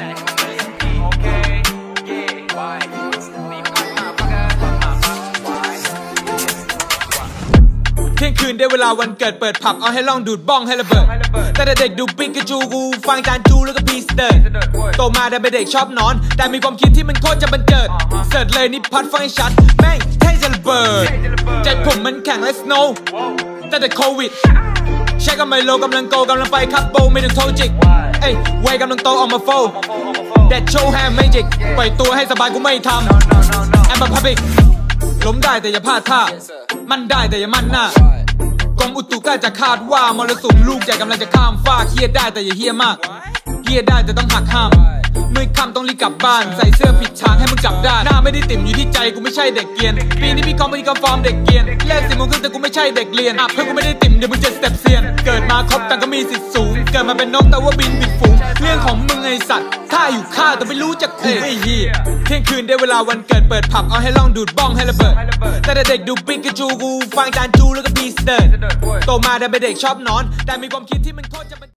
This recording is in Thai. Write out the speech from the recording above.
เที่ยงคืนได้เวลาวันเกิดเปิดผับเอาให้ล่องดูดบ้องให้ระเบิด แต่เด็กดูปิกาจูกู ฟังจานจูแล้วก็พีสเตอร์โตมาได้เป็นเด็กชอบนอน แต่มีความคิดที่มันโคตรจะบันเจิด เสิร์ชเลยนี่พัดฟังให้ชัด แม่งเท่จะระเบิด ใจผมมันแข็งและสโนว์แต่แต่โควิดใช้กำไมโลกำลังโกกำลังไปครับโบไม่ถึงโทจิก เอ้ยเวยกำลังโตออกมาโฟ แดดโชว์แฮมไม่จิกปล่อยตัวให้สบายกูไม่ทำแอมบัพับบิกล้มได้แต่อย่าพลาดท่า มันได้แต่อย่ามั่นหน้ากรมอุตุใกล้จะคาดว่ามรสุมลูกใหญ่กำลังจะข้ามฟากเฮียได้แต่อย่าเฮียมากเฮียได้แต่ต้องหักห้ามมือคำต้องรีบกลับบ้าน ใส่เสื้อผิดทางให้มึงกลับด้านหน้าไม่ได้ติ่มอยู่ที่ใจกูไม่ใช่เด็กเกรียน ปีนี้พี่คอมพานีคอมฟอร์มเด็กเกรียนเล่นสิโมงครึ่งแต่กูไม่ใช่เด็กเรียนอะเพื่อนกูไม่ได้ติ่มเดี๋ยวมึงจะสเต็ปเซียน เกิดมาครบกันก็มีสิทธิ์สูง เกิดมาเป็นนกแต่ว่าบินผิด ฝูงเรื่องของมึงไอสัตว์ถ้าอยู่ข้าแต่ไม่รู้จะคุยไอ้เหี้ยเที่ยงคืนได้เวลาวันเกิดเปิดผับเอาให้ล่องดูดบ้องให้ระเบิด แต่เด็กดูปิกาจูกูฟังจานจูแล้วก็พีสเตอร์โตมาได้เป็นเด็กชอบนอน แต่มีความคิดที่มันโคตรจะ